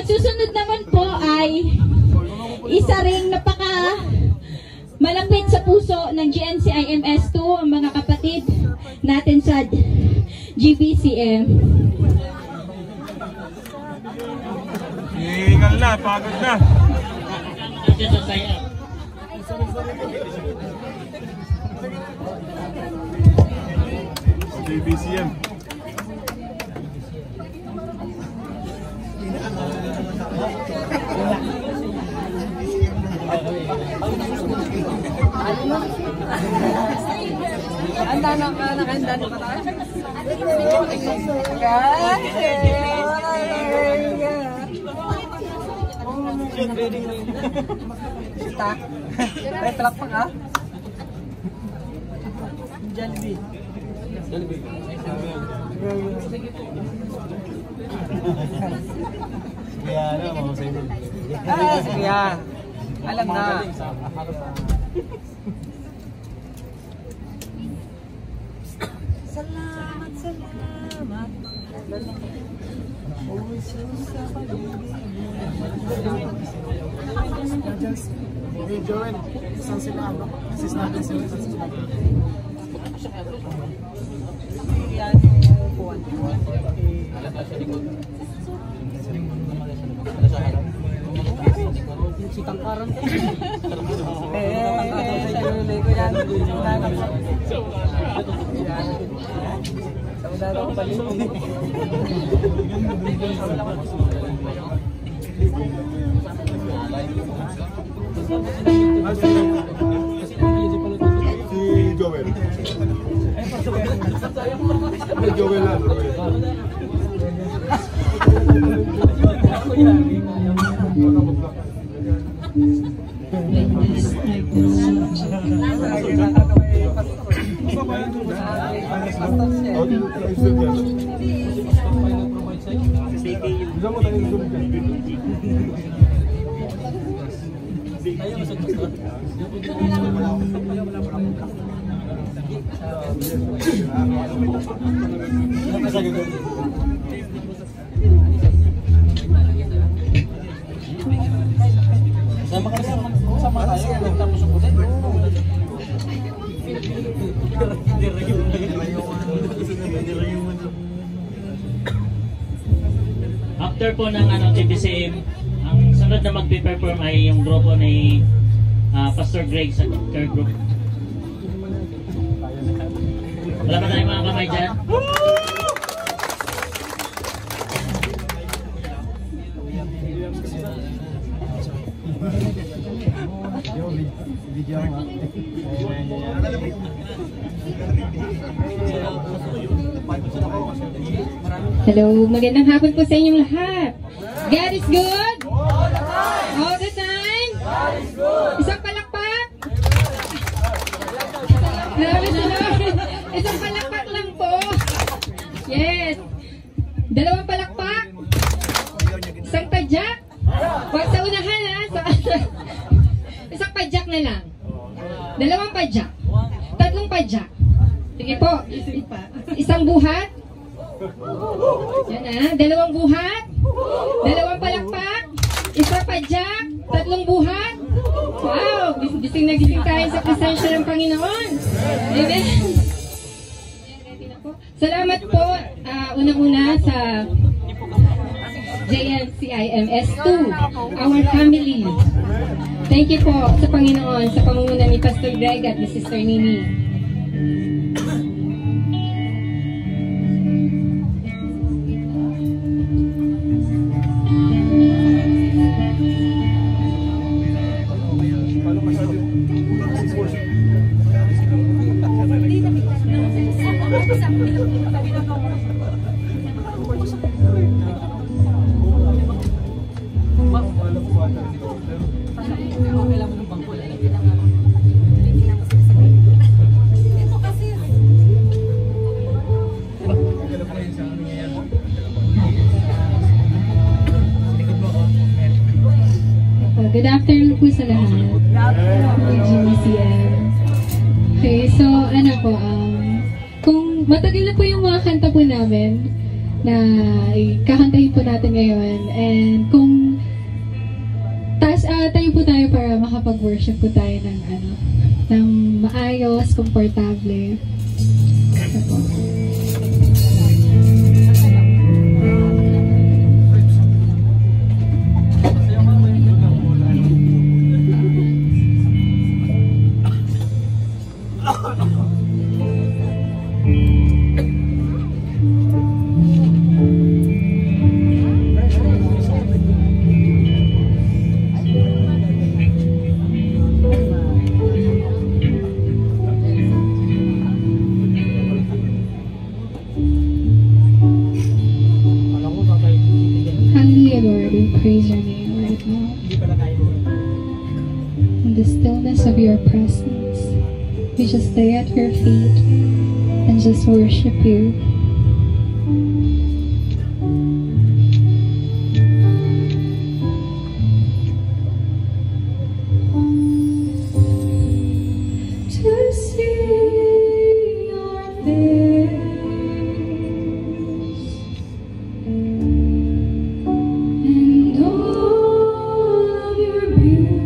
Ang susunod naman po ay isa ring napaka malapit sa puso ng GNCIMS2 ang mga kapatid natin sa GBCM. Hingal na, pagod na. JBCM. Handa na ka, nakahanda na ba? Sita. Ay, palakpak ha? Jollibee. Ah, sige ah. Alam na. Salamat, salamat. Hey Joel, saan sila ano? Assist natin sila sa sila. Yan yung upuan. Si Tangkaran ko. Eh, eh, sa lulay ko yan. Saudara ko balik. Si Joel. Si Joel lang. Bisa After po ng ano, TBCM, ang sunod na magpe-perform ay yung grupo ni ah, Pastor Greg sa third group. Wala ba tayong mga kamay dyan? Hello, magandang hapon po sa inyong lahat. God is good? All the time? Isang palakpak? Praise the Lord. Isang palakpak lang po. Na lang. Dalawang padyak. Tatlong padyak. Sige po. Isang buhat? Yan ah, dalawang buhat, dalawang palakpak, isa padyak, tatlong buhat. Wow, gis- gising na gising tayo sa presensya ng Panginoon. Amen. Na. Salamat po, ah, unang-una sa JNCIMS2, our family. Thank you po sa Panginoon, sa pangunguna ni Pastor Greg at ni Sister Nini. Uh, po tayo ng, ano, ng maayos, komportable, worship you. To see your face and all of your beauty.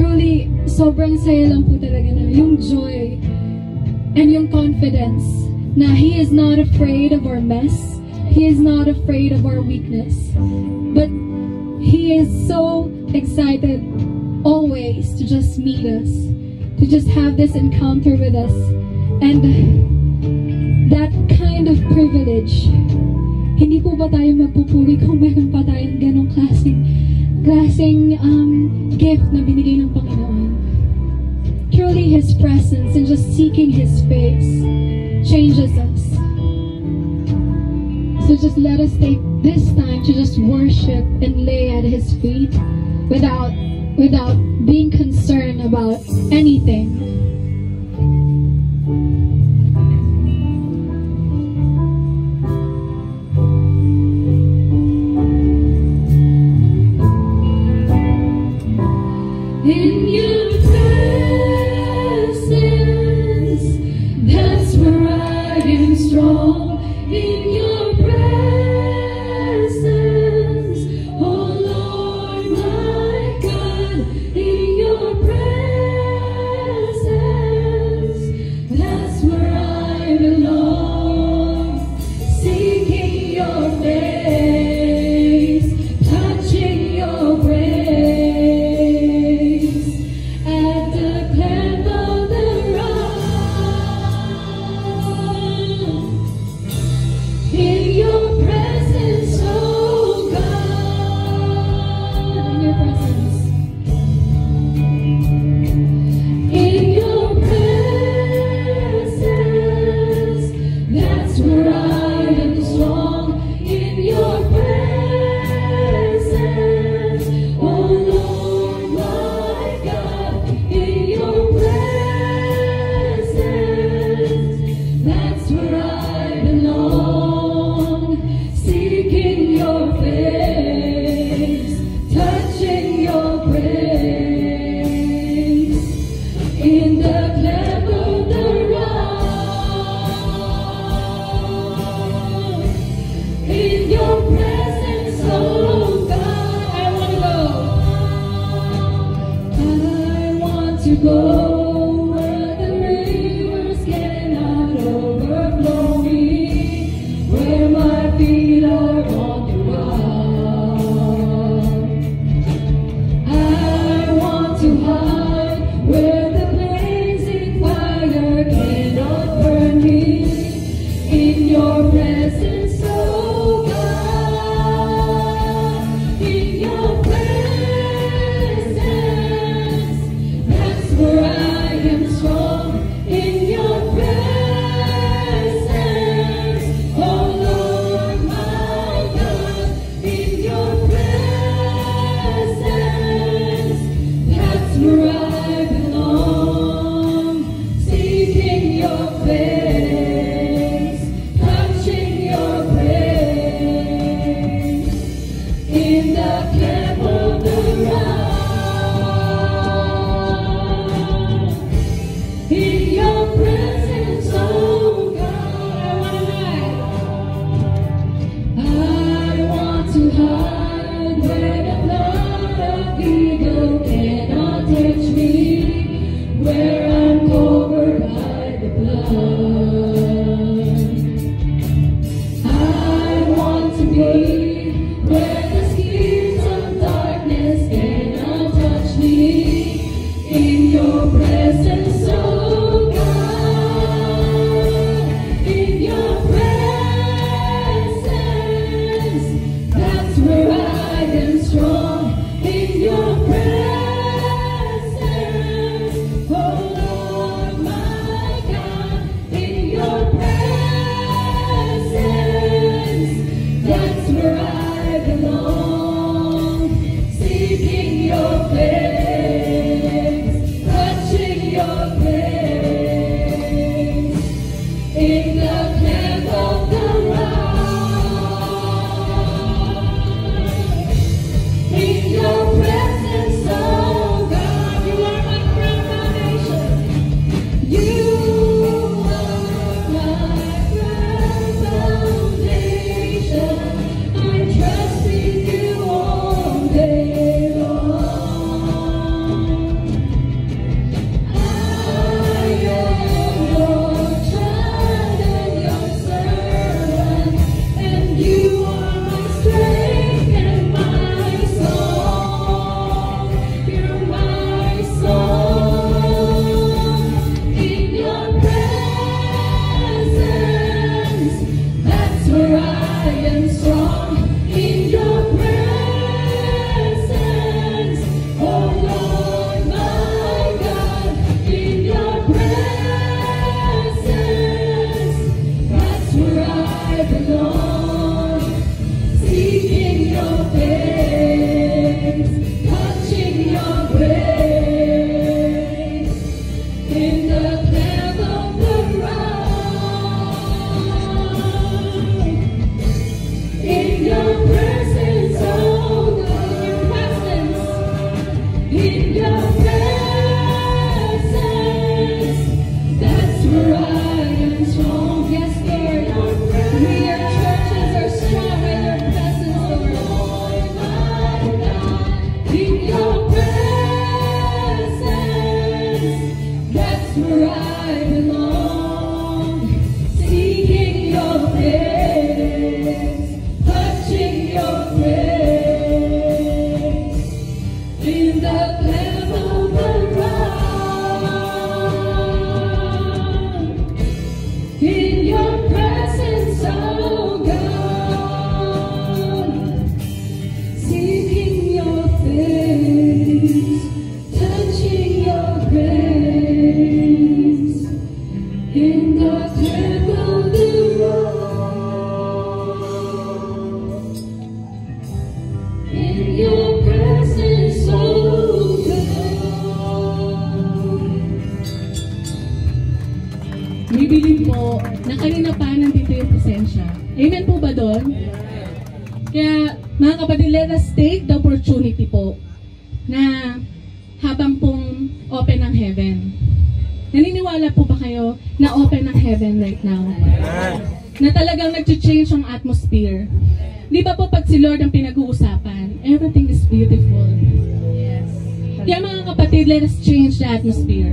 truly, sobrang saya lang po talaga na yung joy and yung confidence na He is not afraid of our mess. He is not afraid of our weakness. But He is so excited always to just meet us, to just have this encounter with us. And that kind of privilege, hindi po ba tayo magpupuri kung meron pa tayong ganong klaseng Blessing, um, gift na binigay ng Panginoon. Truly His presence and just seeking His face changes us. So just let us take this time to just worship and lay at His feet without without being concerned about anything. Habang pong open ang heaven. Naniniwala po ba kayo na open ang heaven right now? Na talagang nag-change ang atmosphere. Di ba po pag si Lord ang pinag-uusapan, everything is beautiful. Kaya mga kapatid, let us change the atmosphere.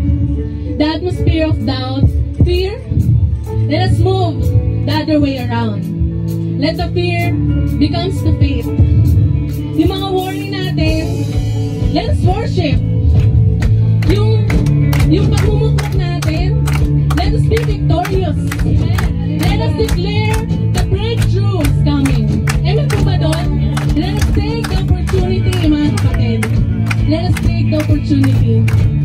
The atmosphere of doubt, fear, let us move the other way around. Let the fear becomes the faith. Yung mga warning natin, let us worship. Yung, pagmumuklat natin, let us be victorious. Let us declare the breakthrough is coming. Amen po ba doon? Let us take the opportunity, mga kapatid. Let us take the opportunity.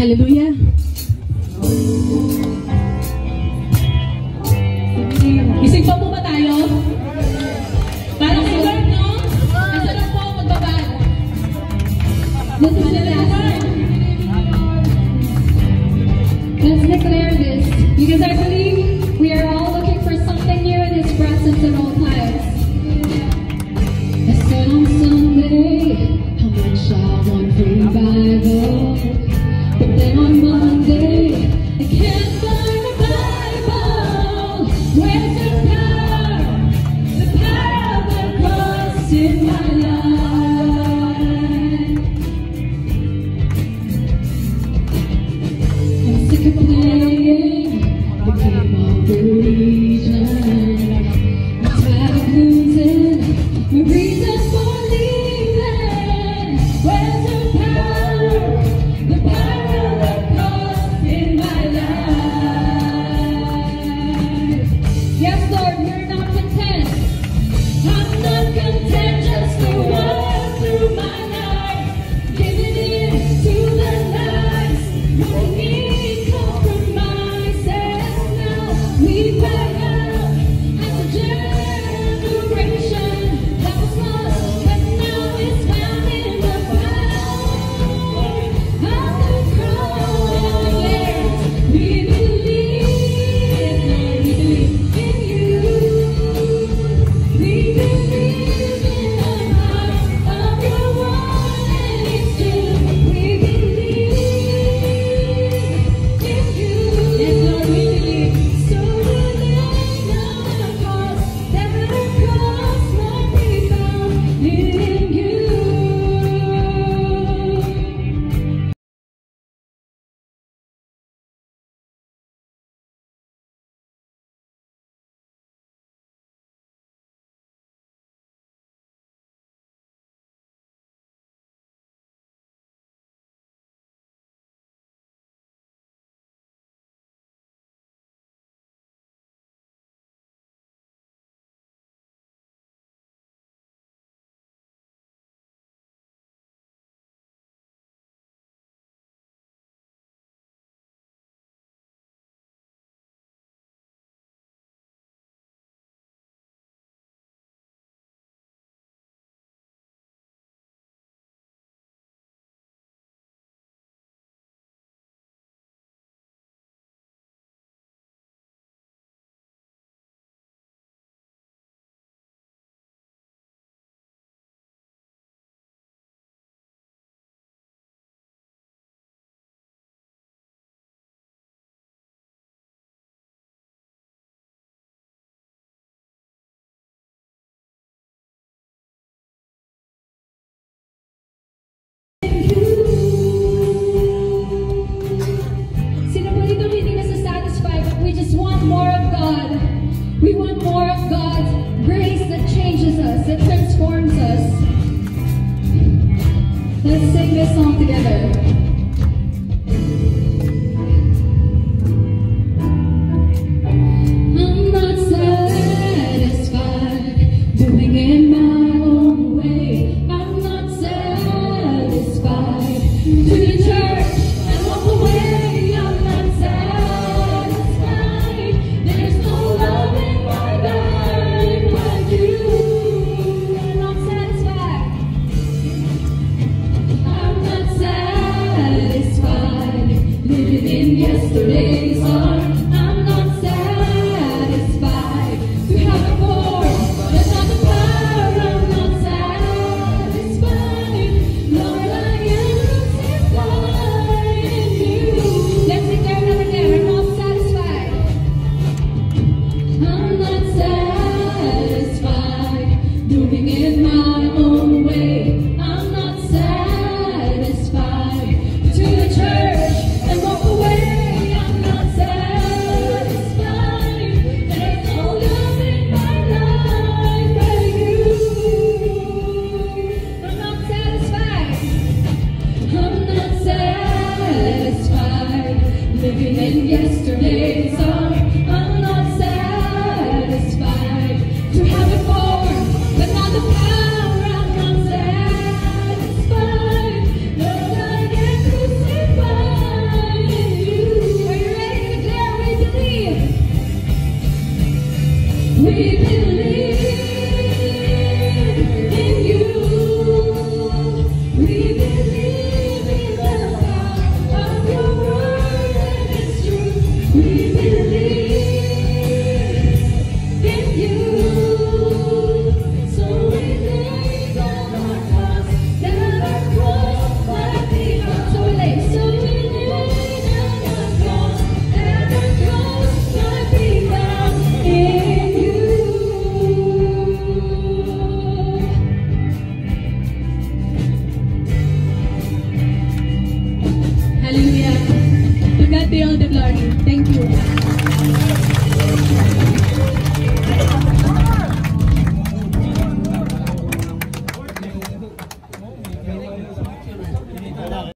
Hallelujah. We want more of God's grace that changes us, that transforms us. Let's sing this song together. We believe